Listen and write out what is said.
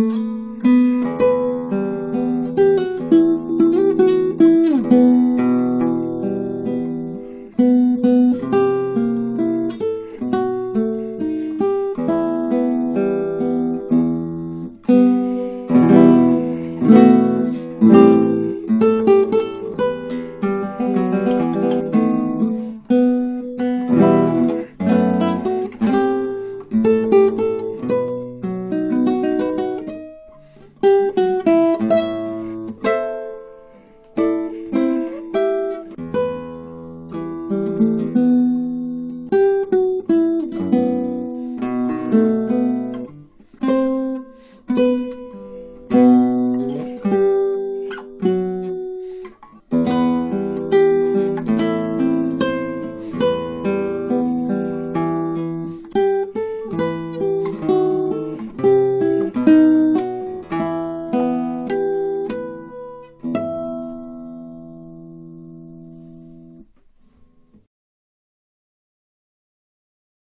Música